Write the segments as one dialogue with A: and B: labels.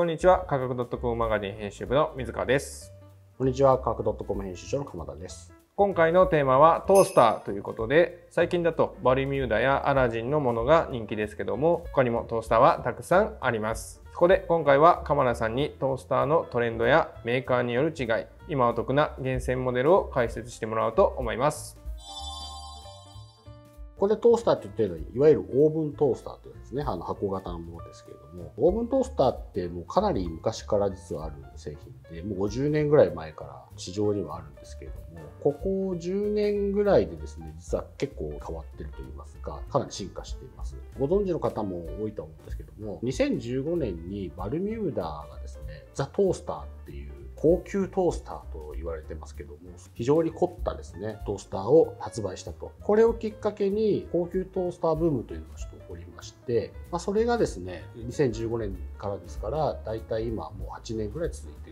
A: こんにちは。価格 .com マガジン編集部の水川です。
B: こんにちは、価格 .com 編集長の鎌田です。
A: 今回のテーマはトースターということで、最近だとバルミューダやアラジンのものが人気ですけども、他にもトースターはたくさんあります。そこで今回は鎌田さんにトースターのトレンドやメーカーによる違い、今お得な厳選モデルを解説してもらおうと思います。
B: ここでトースターって言ってるのは、いわゆるオーブントースターというんですね、あの箱型のものですけれども、オーブントースターってもうかなり昔から実はある製品で、もう50年ぐらい前から市場にはあるんですけれども、ここ10年ぐらいでですね、実は結構変わってると言いますか、かなり進化しています。ご存知の方も多いと思うんですけども、2015年にバルミューダーがですね、ザ・トースターっていう高級トースターと言われてますけども非常に凝ったですねトースターを発売したと。これをきっかけに高級トースターブームというのがちょっと起こりまして、まあ、それがですね2015年からですからだいたい今もう8年ぐらい続いて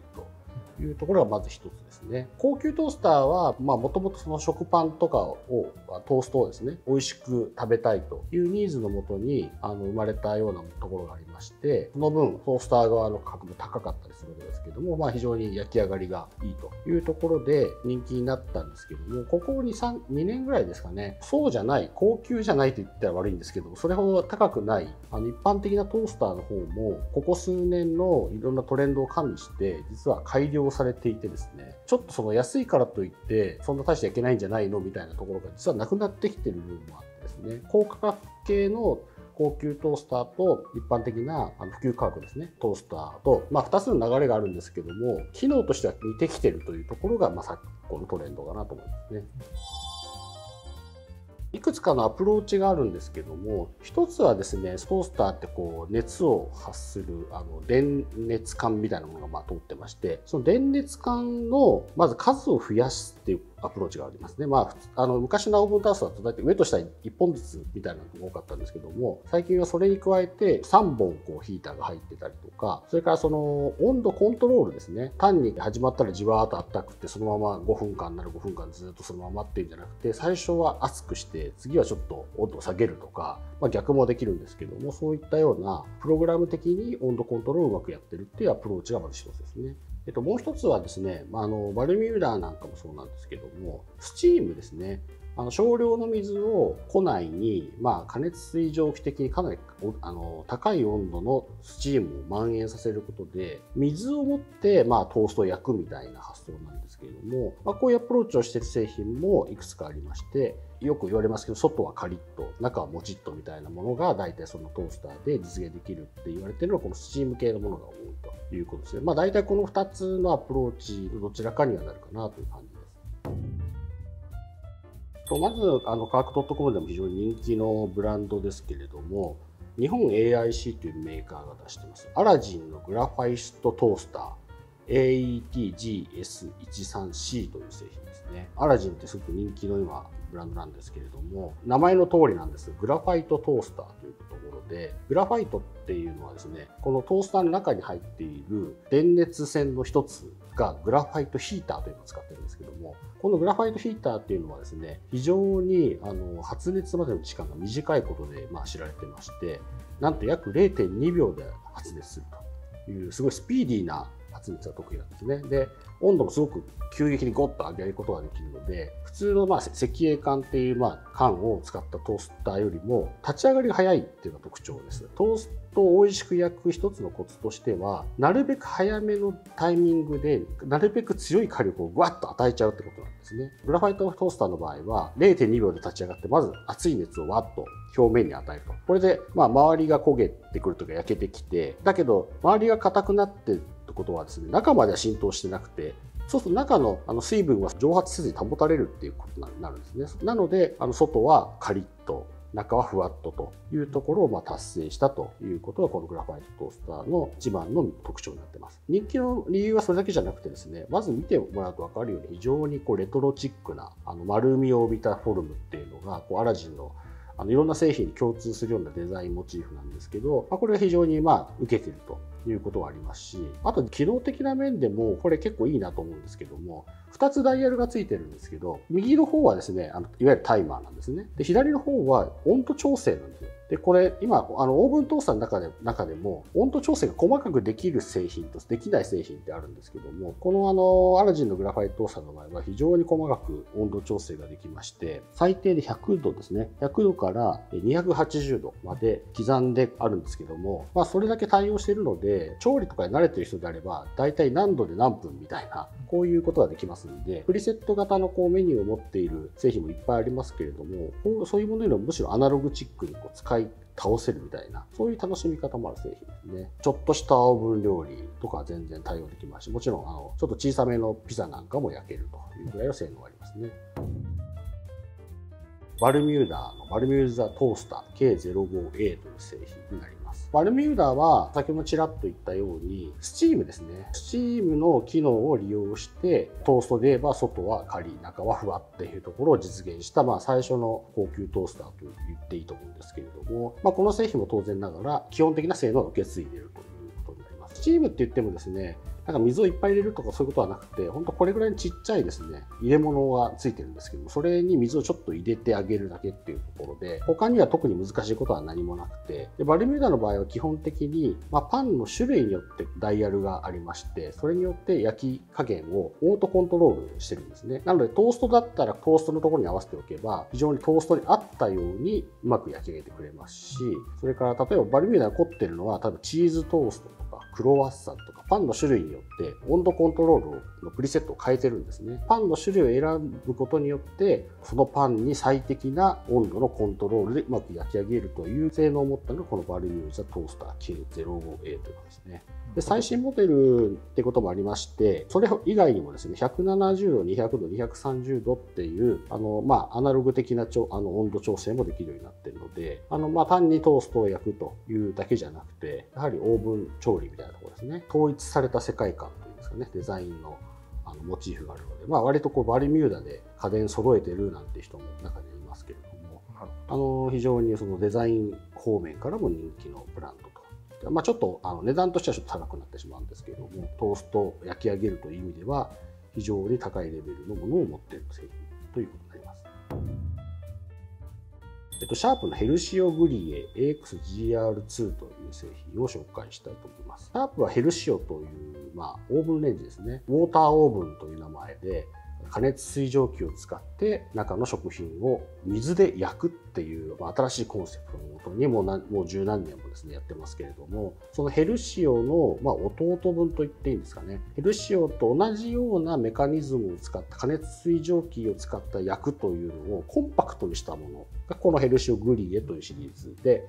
B: いうところがまず一つですね。高級トースターは、まあ、もともとその食パンとかを、トーストをですね、美味しく食べたいというニーズのもとに、あの、生まれたようなところがありまして、その分、トースター側の価格も高かったりするんですけども、まあ、非常に焼き上がりがいいというところで人気になったんですけども、ここ2、3、2年ぐらいですかね、そうじゃない、高級じゃないと言ったら悪いんですけども、それほど高くない、あの、一般的なトースターの方も、ここ数年のいろんなトレンドを加味して、実は改良されていてですね、ちょっとその安いからといって、そんな大していけないんじゃないのみたいなところが実はなくなってきてる部分もあってですね、高価格系の高級トースターと一般的な普及価格ですね、トースターと、まあ、2つの流れがあるんですけども、機能としては似てきてるというところが、まあ、昨今のトレンドかなと思いますね。いくつかのアプローチがあるんですけども、一つはですね、トースターってこう熱を発するあの電熱管みたいなものがまあ通ってまして、その電熱管のまず数を増やすっていうアプローチがありますね。まあ、あの昔のオーブンターストだと大体上と下に1本ずつみたいなのが多かったんですけども、最近はそれに加えて3本こうヒーターが入ってたりとか、それからその温度コントロールですね。単に始まったらじわーっとあったくって、そのまま5分間なら5分間ずっとそのままっていうんじゃなくて、最初は熱くして、次はちょっと温度を下げるとか、まあ、逆もできるんですけども、そういったようなプログラム的に温度コントロールをうまくやってるっていうアプローチがまず一つですね。えっと、もう一つはですね、まあ、あのバルミューダなんかもそうなんですけども、スチームですね。あの少量の水を庫内に、まあ、過熱水蒸気的にかなりあの高い温度のスチームを蔓延させることで水を持って、まあ、トーストを焼くみたいな発想なんですけれども、まあ、こういうアプローチをしている製品もいくつかありましてよく言われますけど外はカリッと中はもちっとみたいなものが大体そのトースターで実現できるって言われてるのはこのスチーム系のものが多いということですね。まあ、大体この2つのアプローチのどちらかにはなるかなという感じです。とまずあの科学 .com でも非常に人気のブランドですけれども日本 AIC というメーカーが出してますアラジンのグラファイストトースター AETGS13C という製品ですね。アラジンってすごく人気の今ブランドなんですけれども名前の通りなんです。グラファイトトースターというところでグラファイトっていうのはですねこのトースターの中に入っている電熱線の一つがグラファイトヒーターというのを使ってるんですけどもこのグラファイトヒーターっていうのはですね非常にあの発熱までの時間が短いことで、まあ、知られてましてなんと約0.2秒で発熱するというすごいスピーディーな発熱が得意なんですね。で、温度もすごく急激にゴッと上げることができるので、普通のまあ赤鋭管っていうまあ管を使ったトースターよりも立ち上がりが早いっていうのが特徴です。トーストを美味しく焼く一つのコツとしては、なるべく早めのタイミングで、なるべく強い火力をわっと与えちゃうってことなんですね。グラファイトトースターの場合は、0.2秒で立ち上がって、まず熱い熱をわっと表面に与えると。これで、まあ、周りが焦げてくるとか焼けてきて、だけど、周りが硬くなってことはですね、中までは浸透してなくて、そうすると中のあの水分は蒸発せずに保たれるっていうことになるんですね。なので、あの外はカリッと、中はふわっとというところをま達成したということがこのグラファイトトースターの一番の特徴になってます。人気の理由はそれだけじゃなくてですね、まず見てもらうと分かるように非常にこうレトロチックなあの丸みを帯びたフォルムっていうのがこうアラジンのあのいろんな製品に共通するようなデザインモチーフなんですけど、まあ、これが非常にまあ受けてるということはありますし、あと機能的な面でもこれ結構いいなと思うんですけども、2つダイヤルがついてるんですけど、右の方はですね、あのいわゆるタイマーなんですね。で、左の方は温度調整なんですよ。でこれ今あのオーブントースターの中で中でも温度調整が細かくできる製品とできない製品ってあるんですけどもこのあのアラジンのグラファイトトースターの場合は非常に細かく温度調整ができまして最低で100度ですね。100度から280度まで刻んであるんですけども、まあ、それだけ対応しているので調理とかに慣れてる人であれば大体何度で何分みたいなこういうことができますんでプリセット型のこうメニューを持っている製品もいっぱいありますけれどもそういうものよりもむしろアナログチックにこう使い倒せるみたいな、そういう楽しみ方もある製品ですね。ちょっとしたオーブン料理とか全然対応できますし、もちろんあのちょっと小さめのピザなんかも焼けるというぐらいの性能がありますね。バルミューダのバルミューダトースター K05A という製品になります。バルミューダは先ほどちらっと言ったように、スチームですね。スチームの機能を利用して、トーストで言えば外はカリ、中はふわっていうところを実現した、まあ最初の高級トースターと言っていいと思うんですけれども、まあこの製品も当然ながら基本的な性能を受け継いでいるということになります。スチームって言ってもですね、なんか水をいっぱい入れるとかそういうことはなくて、本当これぐらいにちっちゃいですね、入れ物がついてるんですけども、それに水をちょっと入れてあげるだけっていうところで、他には特に難しいことは何もなくて、でバルミューダの場合は基本的に、まあ、パンの種類によってダイヤルがありまして、それによって焼き加減をオートコントロールしてるんですね。なのでトーストだったらトーストのところに合わせておけば、非常にトーストに合ったようにうまく焼き上げてくれますし、それから例えばバルミューダが凝ってるのは、多分チーズトーストクロワッサンとかパンの種類によって温度コントロールのプリセットを変えてるんですね。パンの種類を選ぶことによって、そのパンに最適な温度のコントロールでうまく焼き上げるという性能を持ったのがこのバルミューザトースター K05A というのですね。で最新モデルってこともありまして、それ以外にもですね、170度、200度、230度っていう、あの、まあ、アナログ的なちょあの温度調整もできるようになっているので、あの、まあ、単にトーストを焼くというだけじゃなくて、やはりオーブン調理みたいなところですね。統一された世界観というんですかね、デザインのあのモチーフがあるので、まあ、割とこうバルミューダで家電揃えてるなんて人も中にいますけれども、あの非常にそのデザイン方面からも人気のブランドとまあ、ちょっとあの値段としてはちょっと高くなってしまうんですけれどもトースト焼き上げるという意味では非常に高いレベルのものを持っている製品ということになります。えっと、シャープのヘルシオグリエ AXGR2 という製品を紹介したいと思います。シャープはヘルシオという、まあ、オーブンレンジですね。ウォーターオーブンという名前で、加熱水蒸気を使って中の食品を水で焼くっていう、まあ、新しいコンセプトのもとにもうもう十何年もですねやってますけれどもそのヘルシオの、まあ、弟分と言っていいんですかねヘルシオと同じようなメカニズムを使った加熱水蒸気を使った焼くというのをコンパクトにしたものがこのヘルシオグリエというシリーズで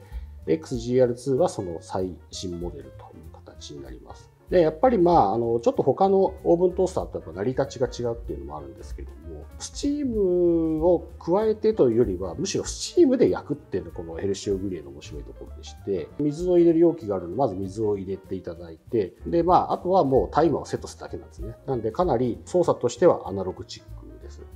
B: XGR2 はその最新モデルという形になります。で、やっぱりまあ、あの、ちょっと他のオーブントースターとやっぱ成り立ちが違うっていうのもあるんですけども、スチームを加えてというよりは、むしろスチームで焼くっていうのがこのヘルシオグリエの面白いところでして、水を入れる容器があるので、まず水を入れていただいて、で、まあ、あとはもうタイマーをセットするだけなんですね。なんで、かなり操作としてはアナログチック。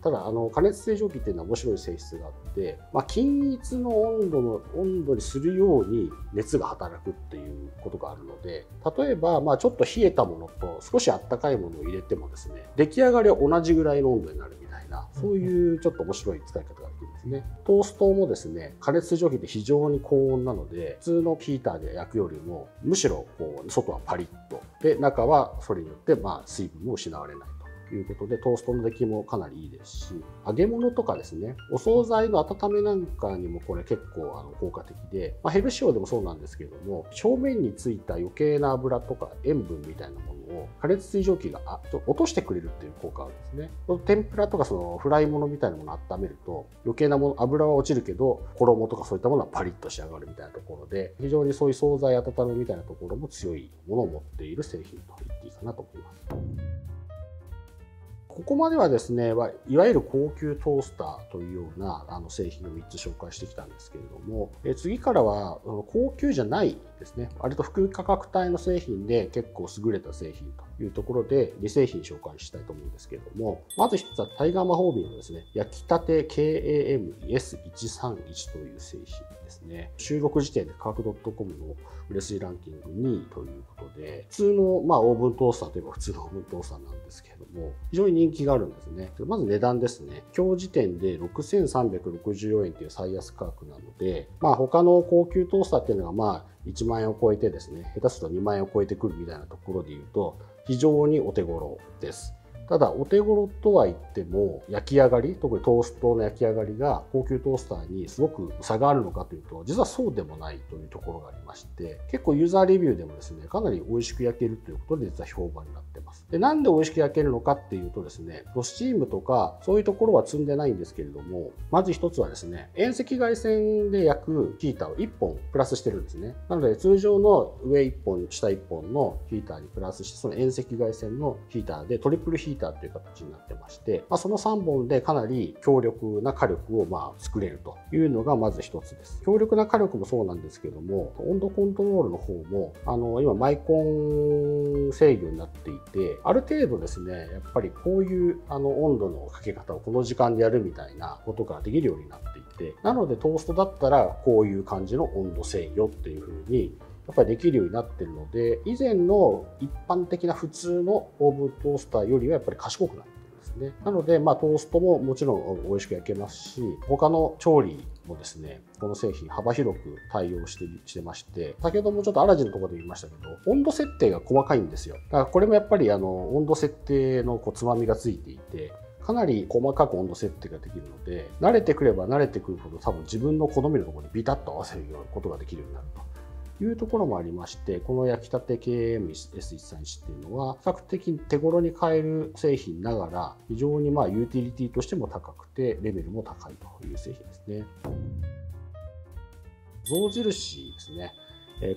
B: ただ、あの、加熱水蒸気っていうのは面白い性質があって、まあ、均一の温度の、温度にするように熱が働くっていうことがあるので、例えば、まあ、ちょっと冷えたものと少しあったかいものを入れてもですね、出来上がりは同じぐらいの温度になるみたいな、そういうちょっと面白い使い方ができるんですね。トーストもですね、加熱水蒸気って非常に高温なので、普通のヒーターで焼くよりも、むしろこう外はパリッと、で、中はそれによってまあ水分も失われない。いうことで、トーストの出来もかなりいいですし、揚げ物とかですね、お惣菜の温めなんかにもこれ結構あの効果的で、まあ、ヘルシオでもそうなんですけども、表面についた余計な油とか塩分みたいなものを加熱水蒸気が落としてくれるっていう効果があるんですね。天ぷらとかそのフライ物みたいなものを温めると、余計なもの、油は落ちるけど、衣とかそういったものはパリッと仕上がるみたいなところで、非常にそういう惣菜温めみたいなところも強いものを持っている製品と言っていいかなと思います。ここまではですね、いわゆる高級トースターというようなあの製品を3つ紹介してきたんですけれども、え次からは高級じゃないですね。割と低価格帯の製品で結構優れた製品というところで2製品紹介したいと思うんですけれども、まず一つはタイガー魔法瓶のですね、焼きたて KAMES131 という製品ですね。収録時点で価格 .com の売れ筋ランキング2位ということで、普通のまあオーブントースターといえば普通のオーブントースターなんですけれども、非常に人気があるんですね。まず値段ですね。今日時点で6364円という最安価格なので、まあ他の高級トースターっていうのがまあ1万円を超えてですね、下手すると2万円を超えてくるみたいなところで言うと、非常にお手頃です。ただお手頃とは言っても焼き上がり特にトーストの焼き上がりが高級トースターにすごく差があるのかというと実はそうでもないというところがありまして結構ユーザーレビューでもですねかなり美味しく焼けるということで実は評判になってます。でなんで美味しく焼けるのかっていうとですねロスチームとかそういうところは積んでないんですけれどもまず一つはですね遠赤外線で焼くヒーターを1本プラスしてるんですね。なので通常の上1本下1本のヒーターにプラスしてその遠赤外線のヒーターでトリプルヒーターという形になってまして、まあ、その3本でかなり強力な火力をまあ作れるというのがまず一つです。強力な火力もそうなんですけども、温度コントロールの方も、あの、今マイコン制御になっていて、ある程度ですね、やっぱりこういうあの温度のかけ方をこの時間でやるみたいなことができるようになっていて、なのでトーストだったらこういう感じの温度制御っていうふうにやっぱりできるようになってるので以前の一般的な普通のオーブントースターよりはやっぱり賢くなってるんですね。なので、まあ、トーストももちろん美味しく焼けますし他の調理もですねこの製品幅広く対応してしてまして先ほどもちょっとアラジンのところで言いましたけど温度設定が細かいんですよ。だからこれもやっぱりあの温度設定のこうつまみがついていてかなり細かく温度設定ができるので慣れてくれば慣れてくるほど多分自分の好みのところにビタッと合わせるようなことができるようになると。いうところもありまして、この焼きたて KM-S131 っていうのは、比較的手頃に買える製品ながら、非常にまあユーティリティとしても高くて、レベルも高いという製品ですね。象印ですね。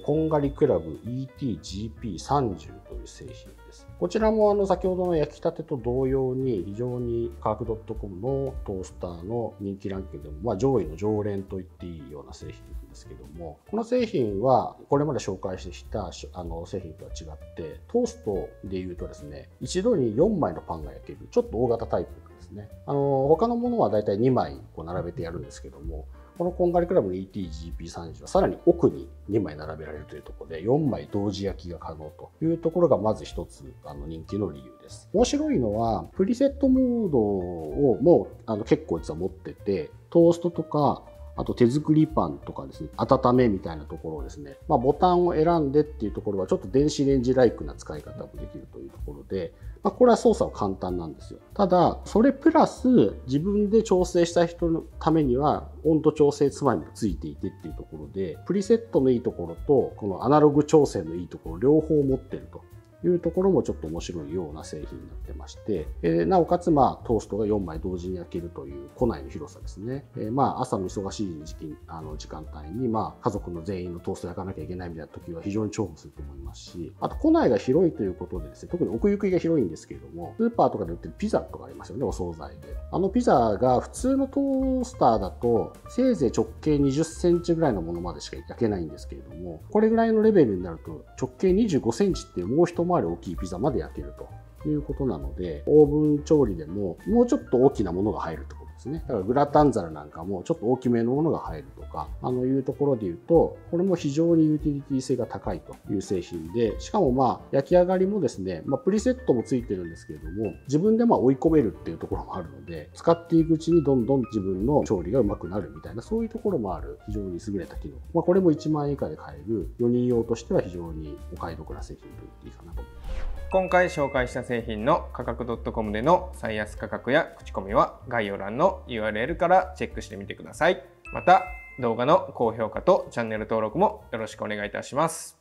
B: こんがりクラブ ETGP30 という製品。こちらもあの先ほどの焼きたてと同様に非常にカーク .com のトースターの人気ランキングでもま上位の常連と言っていいような製品なんですけどもこの製品はこれまで紹介してきたあの製品とは違ってトーストでいうとですね一度に4枚のパンが焼けるちょっと大型タイプですね。あの他のものはだいたい2枚こう並べてやるんですけどもこのこんがりクラブの ETGP30 はさらに奥に2枚並べられるというところで4枚同時焼きが可能というところがまず一つあの人気の理由です。面白いのはプリセットモードをもうあの結構実は持っててトーストとかあと手作りパンとかですね、温めみたいなところをですね、まあ、ボタンを選んでっていうところはちょっと電子レンジライクな使い方もできるというところで、まあ、これは操作は簡単なんですよ。ただ、それプラス自分で調整した人のためには温度調整つまみもついていてっていうところで、プリセットのいいところと、このアナログ調整のいいところ両方持ってると。いうところもちょっと面白いような製品になってまして、えー、なおかつ、まあ、トーストが4枚同時に焼けるという庫内の広さですね。えー、まあ、朝の忙しい時期、あの、時間帯に、まあ、家族の全員のトースト焼かなきゃいけないみたいな時は非常に重宝すると思いますし、あと、庫内が広いということでですね、特に奥行きが広いんですけれども、スーパーとかで売ってるピザとかありますよね、お惣菜で。あのピザが普通のトースターだと、せいぜい直径20センチぐらいのものまでしか焼けないんですけれども、これぐらいのレベルになると、直径25センチっていうもう一回り大きいピザまで焼けるということなので、オーブン調理でももうちょっと大きなものが入るってことですね。だからグラタン皿なんかもちょっと大きめのものが入るとか、あのいうところで言うと、これも非常にユーティリティ性が高いという製品で、しかもまあ焼き上がりもですね、まあ、プリセットもついてるんですけれども、自分でま追い込めるっていうところもあるので、使っていくうちにどんどん自分の調理がうまくなるみたいな、そういうところもある非常に優れた機能。まあ、これも1万円以下で買える4人用としては非常にお買い得な製品と言っていいかなと思います。
A: 今回紹介した製品の価格 .com での最安価格や口コミは概要欄のの URL からチェックしてみてください。また動画の高評価とチャンネル登録もよろしくお願いいたします。